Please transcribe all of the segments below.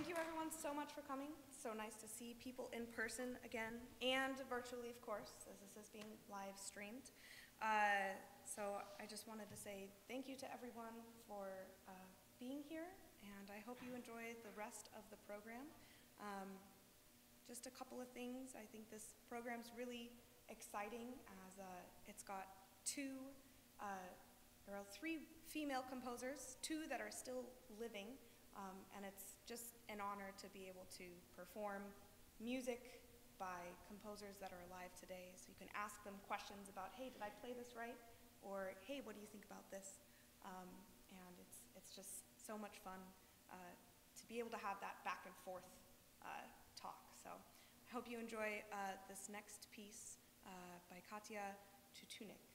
thank you everyone so much for coming. It's so nice to see people in person again and virtually, of course, as this is being live streamed. Uh, so I just wanted to say thank you to everyone for uh, being here, and I hope you enjoy the rest of the program. Um, just a couple of things. I think this program's really exciting as uh, it's got two, uh, are three female composers, two that are still living, um, and it's just an honor to be able to perform music by composers that are alive today. So you can ask them questions about, hey, did I play this right? Or, hey, what do you think about this? Um, and it's, it's just so much fun uh, to be able to have that back and forth uh, talk. So I hope you enjoy uh, this next piece uh, by Katia Tiutiunnik.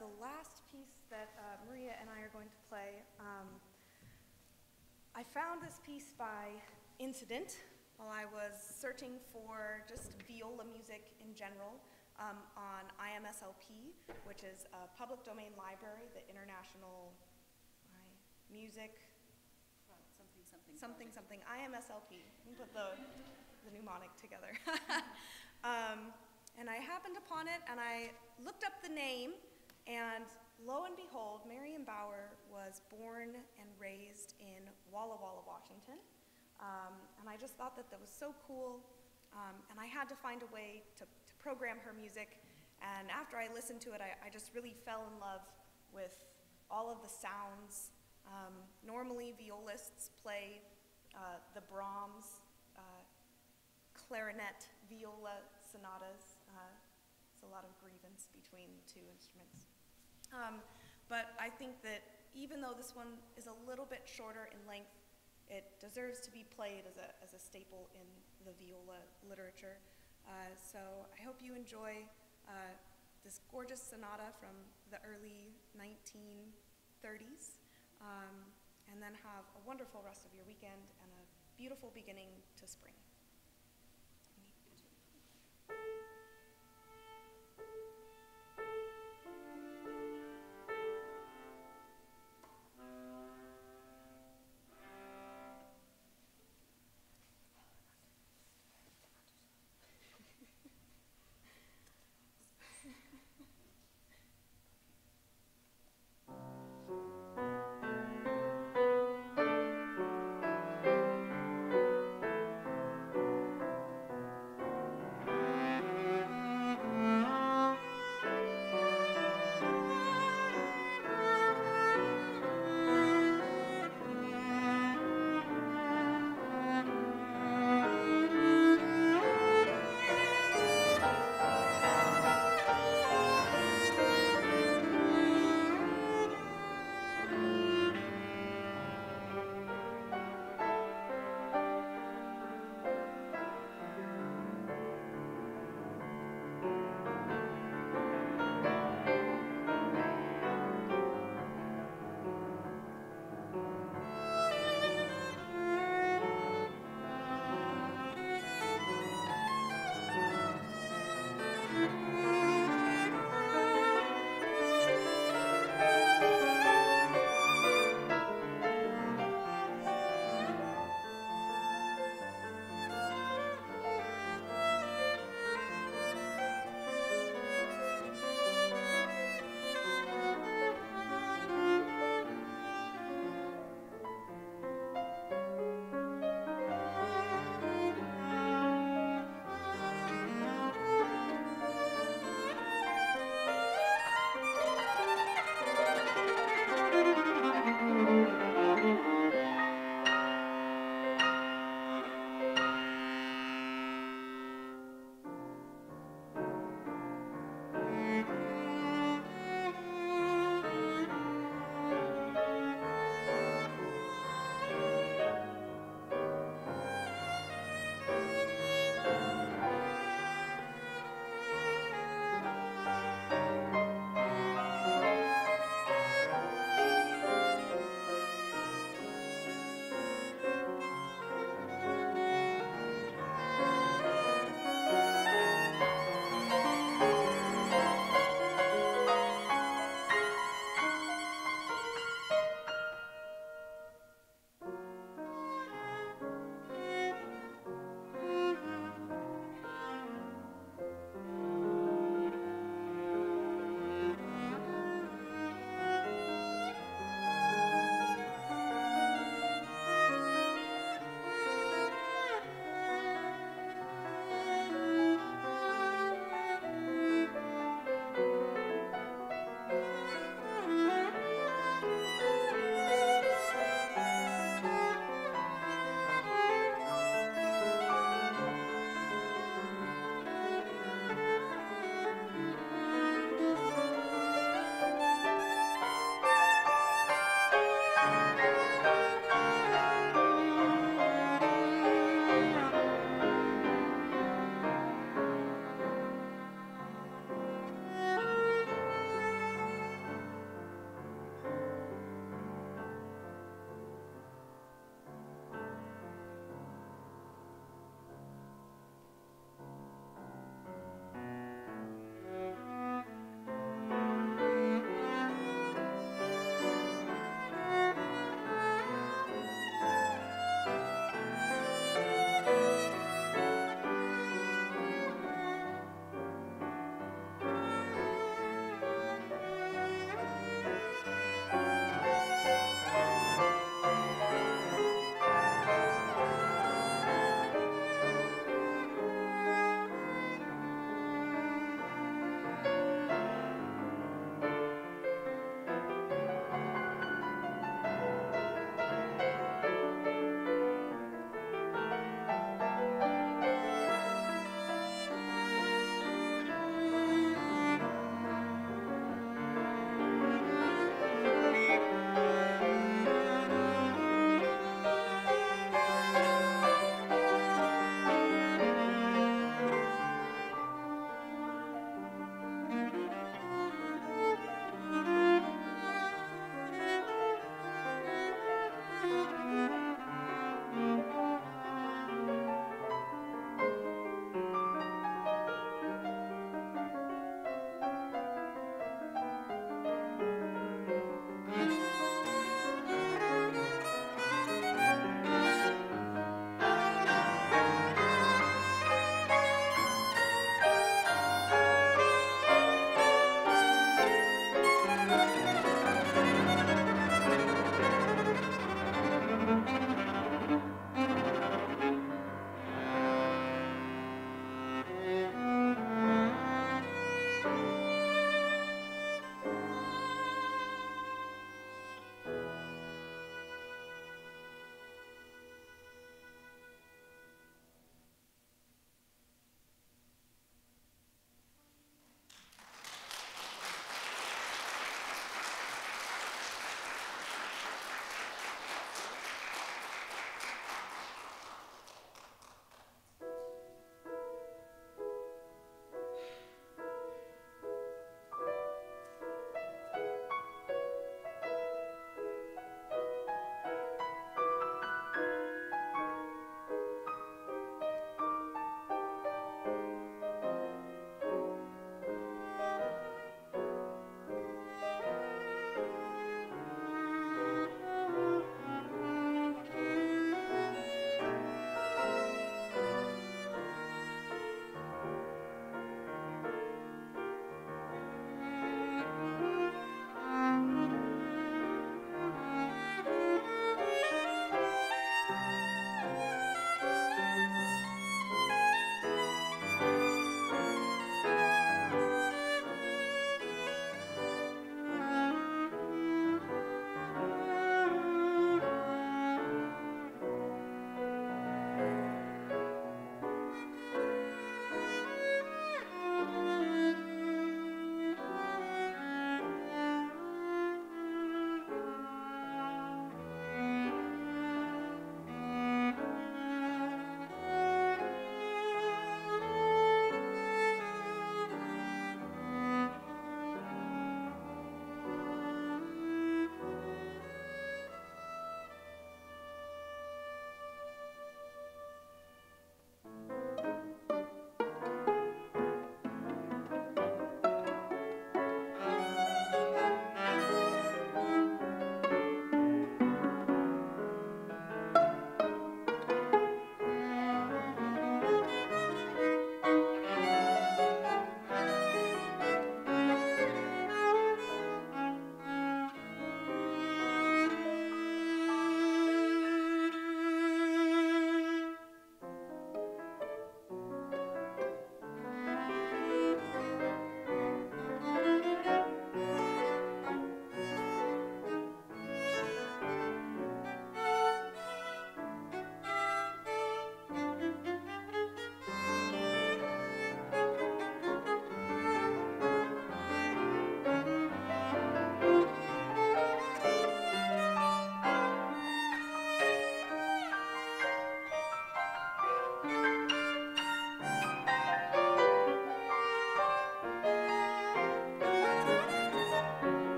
The last piece that uh, Maria and I are going to play. Um, I found this piece by incident while I was searching for just viola music in general um, on IMSLP, which is a public domain library, the International Music Something, something. something project. something IMSLP. We put the the mnemonic together. um, and I happened upon it, and I looked up the name, and lo and behold, Marion Bauer was born and raised in Walla Walla, Washington. Um, and I just thought that that was so cool, um, and I had to find a way to, to program her music. And after I listened to it, I, I just really fell in love with all of the sounds. Um, normally, violists play uh, the Brahms uh, clarinet viola sonatas. Uh, it's a lot of grievance between the two instruments. Um, but I think that even though this one is a little bit shorter in length, it deserves to be played as a, as a staple in the viola literature. Uh, so I hope you enjoy uh, this gorgeous sonata from the early 1930s, um, and then have a wonderful rest of your weekend and a beautiful beginning to spring.